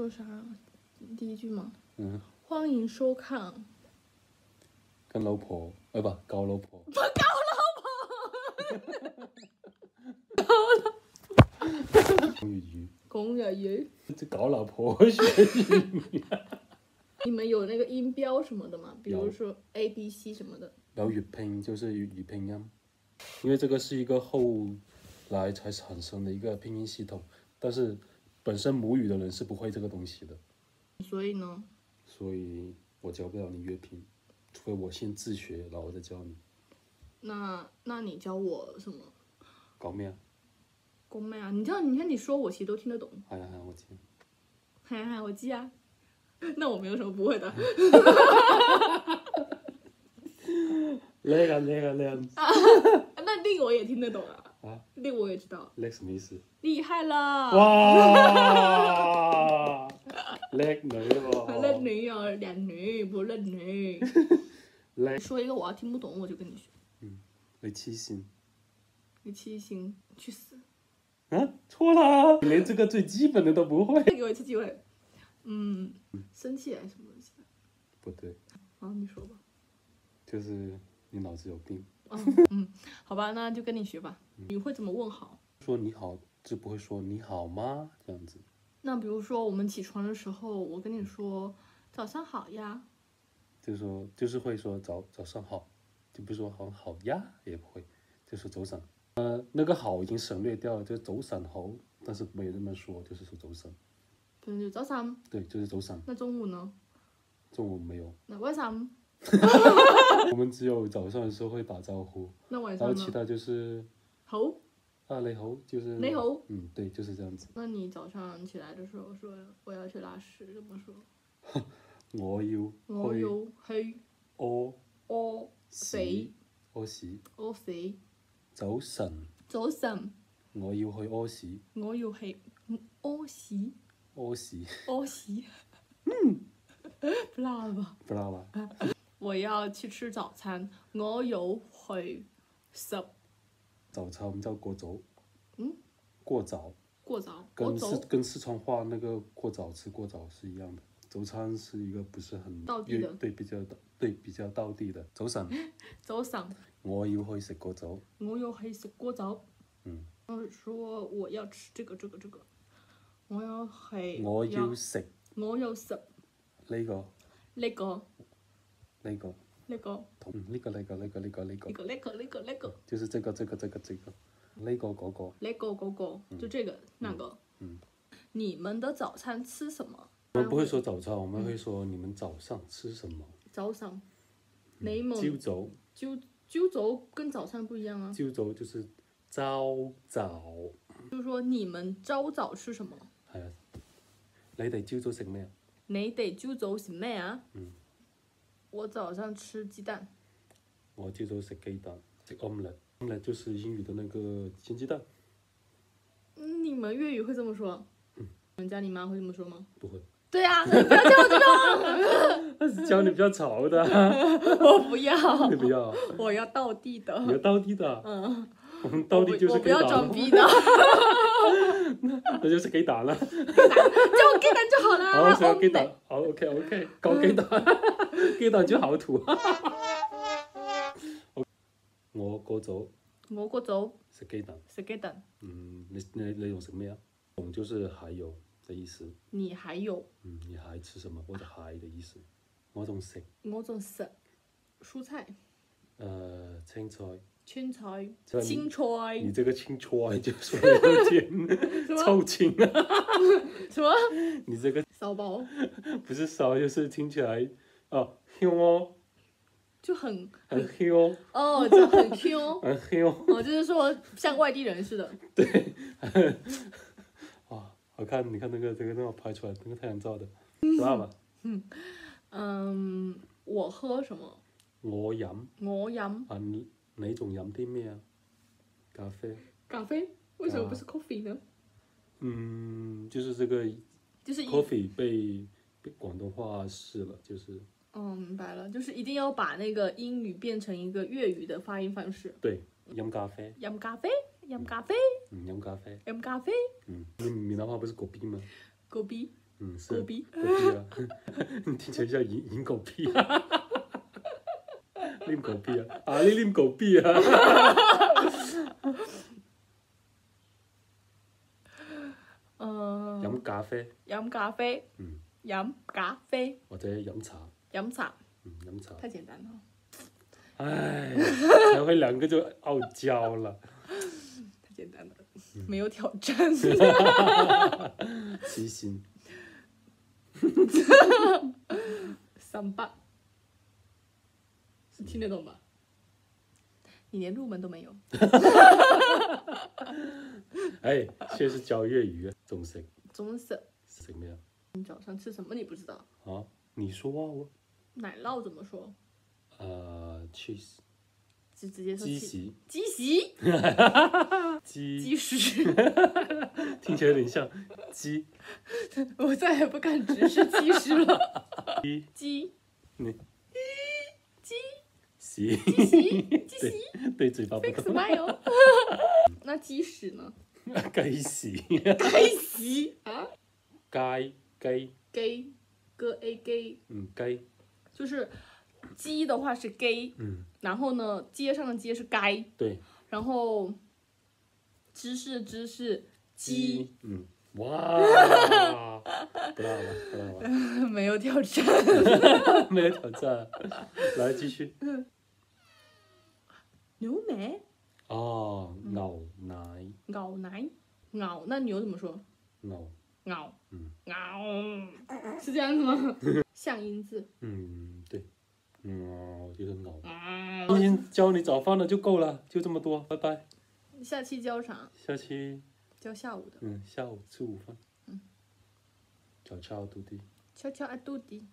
说啥？第一句吗？嗯，欢迎收看。跟老婆哎不搞老婆不搞老婆，哈哈哈哈哈。公语句，公语句，这搞老婆学语。你们有那个音标什么的吗？比如说 A B C 什么的。有粤拼就是粤语拼音因为这个是一个后来才产生的一个拼音系统，但是。本身母语的人是不会这个东西的，所以呢？所以我教不了你乐评，除非我先自学，然后再教你。那那你教我什么？搞咩啊？搞咩啊？你这你看你说我其实都听得懂。系啊系呀，我记。系啊系我记啊。那我没有什么不会的？哈哈哈哈哈哈！那个那个那个。啊哈哈！那那个我也听得懂啊。啊，那我也知道，那什么意思？厉害了！哇，叻 女哦，叻女哦，靓女不叻女，说一个我要听不懂，我就跟你学。嗯，七星，七星，去死！啊，错了，连这个最基本的都不会。再给我一次机会。嗯，生气还是什么东西？不对。好，你说吧。就是。你脑子有病，嗯嗯，好吧，那就跟你学吧。你会怎么问好？说你好就不会说你好吗？这样子。那比如说我们起床的时候，我跟你说早上好呀。就说就是会说早早上好，就比如说好好呀也不会，就说走散。呃，那个好已经省略掉了，就走散好，但是没有那么说，就是说走散。不用就早上对，就是走散。那中午呢？中午没有。那晚上？我们只有早上的时候会打招呼，那晚上然后其他就是好，啊，你好，就是你好，嗯，对，就是这样子。那你早上起来的时候说我要去拉屎，怎么说？我要，我要，去，屙，屙屎，屙屎，屙屎，早晨，早晨，我要去屙屎，我要去屙屎，屙屎，屙屎，嗯，不拉吧？不拉吧。我要去吃早餐，我有去食早餐。我们叫过早。嗯。过早。过早。跟四跟四川话那个过早吃过早是一样的。早餐是一个不是很对对比较对比较道地的早晨。早晨。我要去食过早。我要去食过早。嗯。我说我要吃这个这个这个，我要系我要食，我要食呢个呢个。呢个呢个，嗯呢个呢个呢个呢个呢个呢个呢个呢个，呢、个，就是这个这个这个这个，呢个嗰个，呢个嗰个就这个，那个？嗯，你们的早餐吃什么？我们不会说早餐，我们会说你们早上吃什么？早上，咩？朝早？朝朝早跟早餐不一样啊。朝早就是朝早，就是说你们朝早吃什么？系啊，你哋朝早食咩？你哋朝早食咩啊？嗯。我早上吃鸡蛋。我叫做食鸡蛋，食 omelet，omelet 就是英语的那个煎鸡蛋。你们粤语会这么说？嗯。我们家你妈会这么说吗？不会。对呀，我这种。教你比较潮的。我不要。不要。我要倒地的。你要倒地的。嗯。我们倒地就是。我不要装逼的。那就是给打了，给打叫我鸡蛋就好了。好，我有鸡 O K O K，講雞蛋，雞 蛋就好土。我过早，我过早食鸡蛋，食鸡蛋。嗯，你你你用是咩啊？種就是还有的意思。你还有？嗯，你还吃什么？或者还的意思。我仲食，我仲食蔬菜。誒，青菜。青菜，青菜。你这个青菜就是於咩？臭青啊！什么？你这个。骚包，不是骚，就是听起来，哦，Q 哦，就很很 Q 哦，哦，就很 Q 很 Q 哦，哦，就是说像外地人似的。对，哇，好看，你看那个，这个那么拍出来，那个太阳照的，道吧？嗯，我喝什么？我饮，我饮。啊，哪你仲饮啲咩啊？咖啡。咖啡？为什么不是 coffee 呢？嗯，就是这个。就是 coffee 被广东话式了，就是。哦，明白了，就是一定要把那个英语变成一个粤语的发音方式。对，饮咖啡，饮咖啡，饮咖啡，嗯，饮咖啡，饮咖啡，嗯。闽南话不是狗逼吗？狗逼。嗯，狗逼。狗逼啊！你听起来像饮饮狗屁，哈哈哈哈哈哈，拎狗屁啊，啊，你拎狗屁啊，哈哈哈哈哈哈。咖啡，嗯，饮咖啡，或者饮茶，饮茶，嗯，饮茶，太简单了。唉，讲起两个就傲娇了，太简单了，没有挑战。骑行，三八，听得懂吗？你连入门都没有。哎，先是教粤语，中式。中式。怎么样？你早上吃什么？你不知道啊？你说话哦。奶酪怎么说？呃，cheese。就直接。鸡屎。鸡屎？鸡鸡屎。听起来有点像鸡。我再也不敢直视鸡屎了。鸡鸡。鸡屎。鸡哈 鸡哈对嘴巴不干。放那鸡屎呢？该洗，该洗啊？该该该 g a 街嗯该，就是鸡的话是 g 嗯然后呢街上的街是街对然后芝士芝士鸡嗯哇哈哈哈哈不知道了不知道了 没有挑战 没有挑战来继续 牛奶哦，老奶老奶老那牛怎么说老嗷，嗯，嗷，是这样子吗？像音字，嗯，对，嗯，我觉得嗷，今天教你早饭的就够了，就这么多，拜拜。下期教啥？下期教下午的，嗯，下午吃午饭，嗯，悄悄嘟滴。悄悄爱读的。